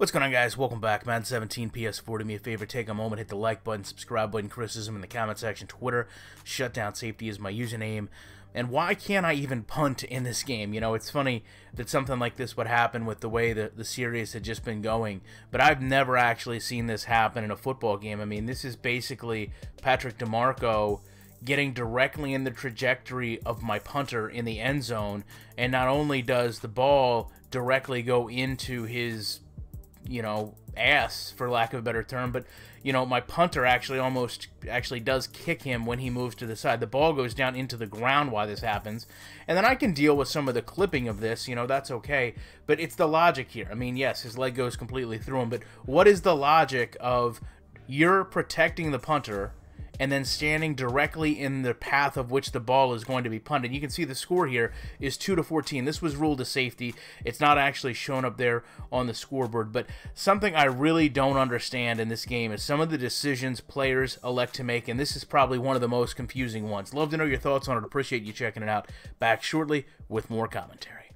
What's going on, guys? Welcome back. Madden 17 PS4. Do me a favor, take a moment, hit the like button, subscribe button, criticism in the comment section, Twitter. Shutdown Safety is my username. And why can't I even punt in this game? You know, it's funny that something like this would happen with the way the, the series had just been going, but I've never actually seen this happen in a football game. I mean, this is basically Patrick DiMarco getting directly in the trajectory of my punter in the end zone, and not only does the ball directly go into his you know, ass for lack of a better term, but you know, my punter actually almost actually does kick him when he moves to the side. The ball goes down into the ground while this happens. And then I can deal with some of the clipping of this, you know, that's okay, but it's the logic here. I mean, yes, his leg goes completely through him, but what is the logic of you're protecting the punter and then standing directly in the path of which the ball is going to be punted. You can see the score here is 2 to 14. This was ruled a safety. It's not actually shown up there on the scoreboard, but something I really don't understand in this game is some of the decisions players elect to make, and this is probably one of the most confusing ones. Love to know your thoughts on it. Appreciate you checking it out. Back shortly with more commentary.